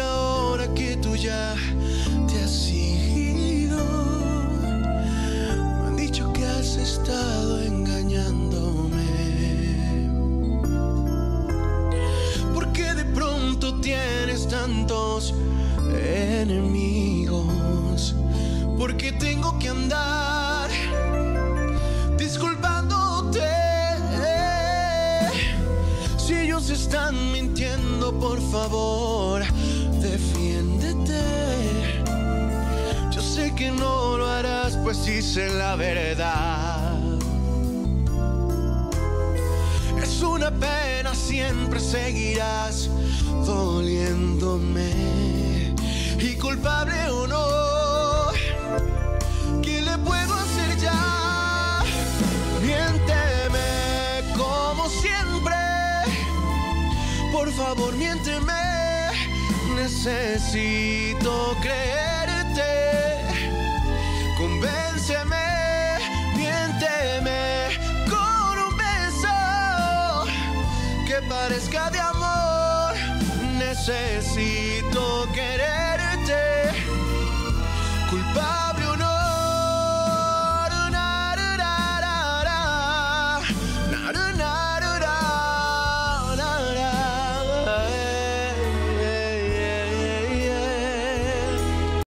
ahora que tú ya te has ido? Me han dicho que has estado engañándome. ¿Por qué de pronto tienes tantos enemigos? ¿Por qué tengo que andar disculpándote? Si ellos están mintiendo, por favor, defiéndete. Yo sé que no lo harás, pues hice la verdad. Es una pena, siempre seguirás doliéndome. Y culpable o no, favor, miénteme. Necesito creerte. Convénceme, miénteme con un beso que parezca de amor. Necesito. Culpable